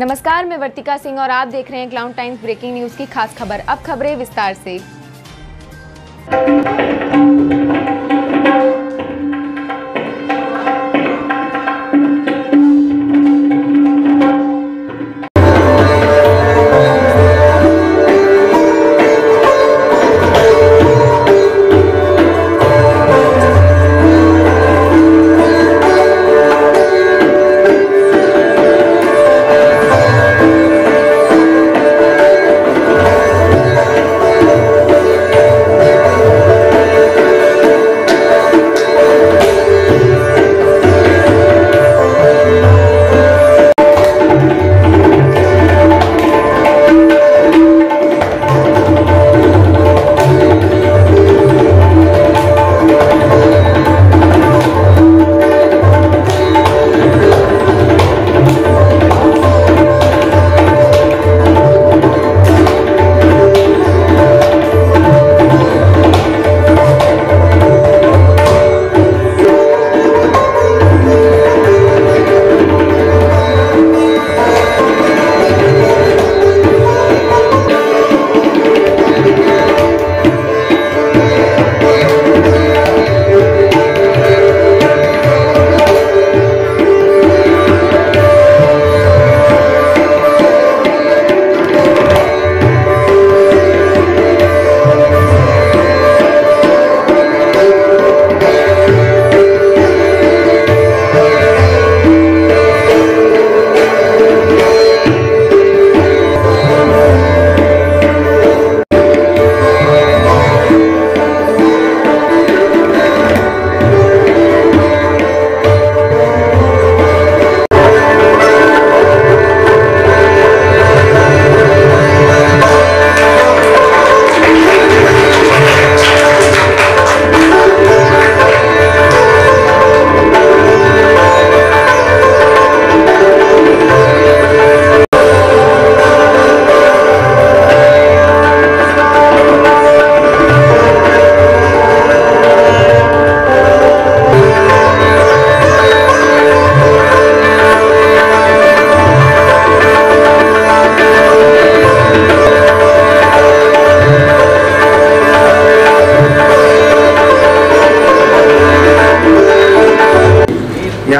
नमस्कार, मैं वर्तिका सिंह और आप देख रहे हैं क्लाउड टाइम्स ब्रेकिंग न्यूज़ की खास खबर। अब खबरें विस्तार से।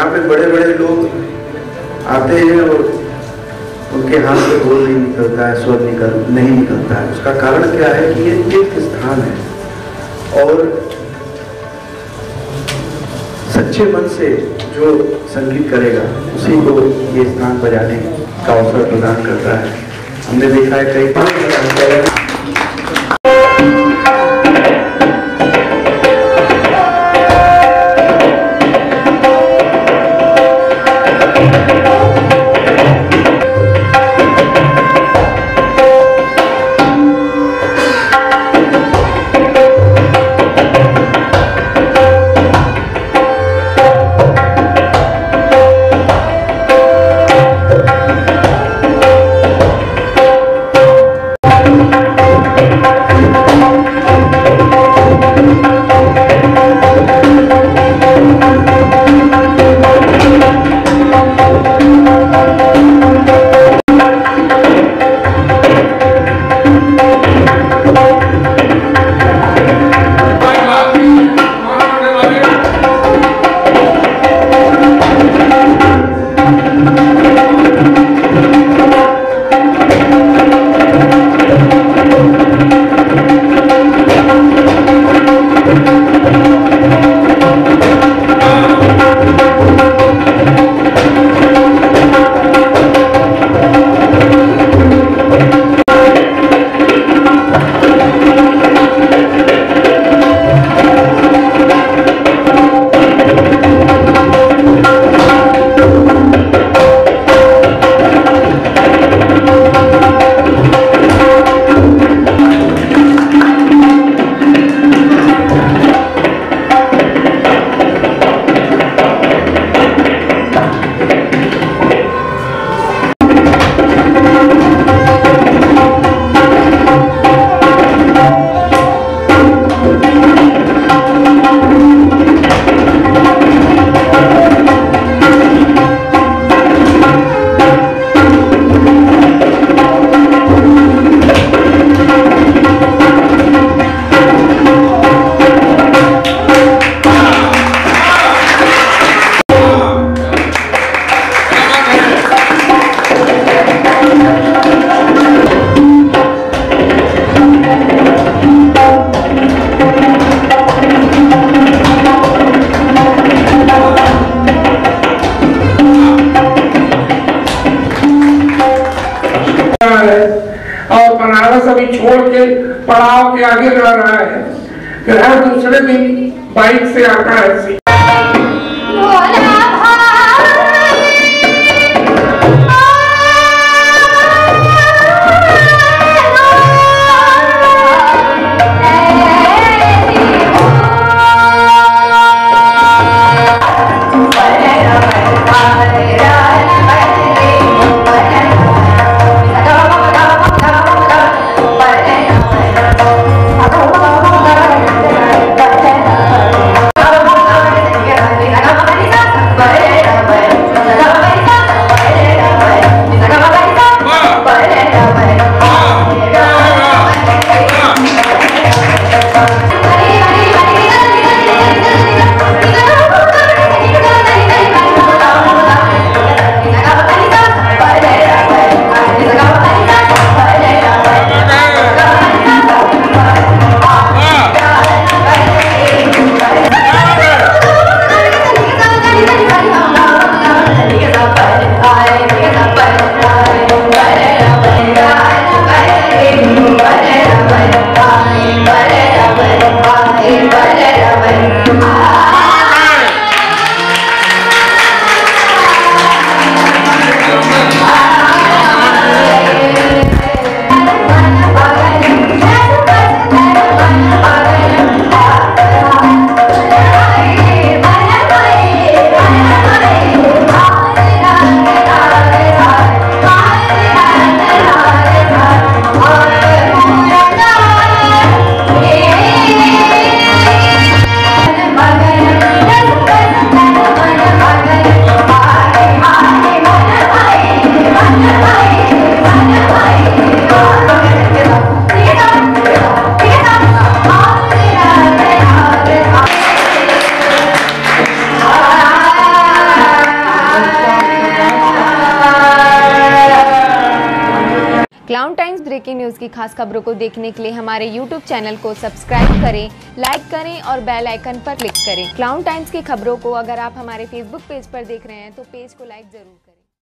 यहाँ पे बड़े बड़े लोग आते हैं और उनके हाथ से बोल नहीं निकलता है, स्वर निकल, नहीं निकलता है। उसका कारण क्या है कि ये तीर्थ स्थान है। और सच्चे मन से जो संगीत करेगा, उसी को ये स्थान बजाने का अवसर प्रदान करता है। हमने देखा है कई है और बनारस अभी छोड़ के पड़ाव के आगे जा रहा है। फिर हर दूसरे दिन बाइक से आता है। Bye. Clown Times breaking news की खास खबरों को देखने के लिए हमारे यूट्यूब चैनल को सब्सक्राइब करें, लाइक करें और बेल आइकन पर क्लिक करें। क्लाउन टाइम्स की खबरों को अगर आप हमारे फेसबुक पेज पर देख रहे हैं तो पेज को लाइक ज़रूर